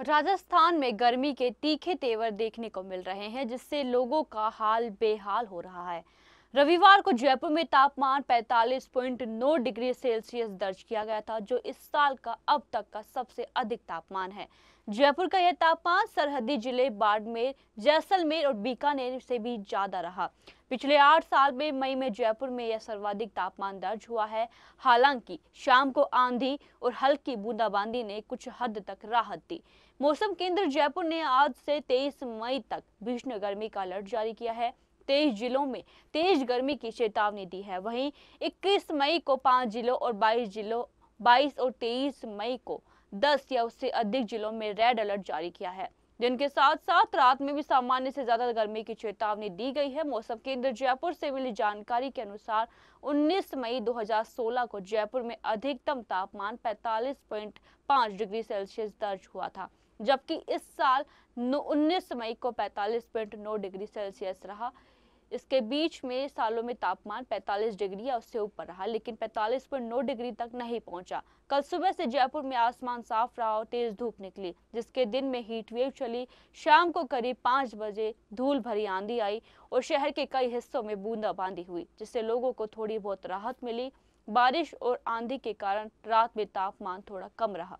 राजस्थान में गर्मी के तीखे तेवर देखने को मिल रहे हैं, जिससे लोगों का हाल बेहाल हो रहा है। रविवार को जयपुर में तापमान 45.9 डिग्री सेल्सियस दर्ज किया गया था, जो इस साल का अब तक का सबसे अधिक तापमान है। जयपुर का यह तापमान सरहदी ज़िले बाड़मेर, जैसलमेर और बीकानेर से भी ज़्यादा रहा। पिछले आठ साल में मई में जयपुर में यह सर्वाधिक तापमान दर्ज हुआ है। हालाँकि शाम को आंधी और हल्की बूंदाबांदी ने कुछ हद तक राहत दी। मौसम केंद्र जयपुर ने आज से 23 मई तक भीषण गर्मी का अलर्ट जारी किया है। तेईस जिलों में तेज गर्मी की चेतावनी दी है। वहीं 21 मई को पाँच जिलों और 22 जिलों 22 और 23 मई को 10 या उससे अधिक जिलों में रेड अलर्ट जारी किया है दिन के साथ साथ रात में भी सामान्य से ज़्यादा गर्मी की चेतावनी दी गई है। मौसम केंद्र जयपुर से मिली जानकारी के अनुसार 19 मई 2016 को जयपुर में अधिकतम तापमान 45.5 डिग्री सेल्सियस दर्ज हुआ था, जबकि इस साल 19 मई को 45.9 डिग्री सेल्सियस रहा। इसके बीच में सालों में तापमान 45 डिग्री या उससे ऊपर रहा, लेकिन 45.9 डिग्री तक नहीं पहुँचा। कल सुबह से जयपुर में आसमान साफ़ रहा और तेज धूप निकली, जिसके दिन में हीट वेव चली। शाम को करीब पाँच बजे धूल भरी आंधी आई और शहर के कई हिस्सों में बूंदाबांदी हुई, जिससे लोगों को थोड़ी बहुत राहत मिली। बारिश और आंधी के कारण रात में तापमान थोड़ा कम रहा।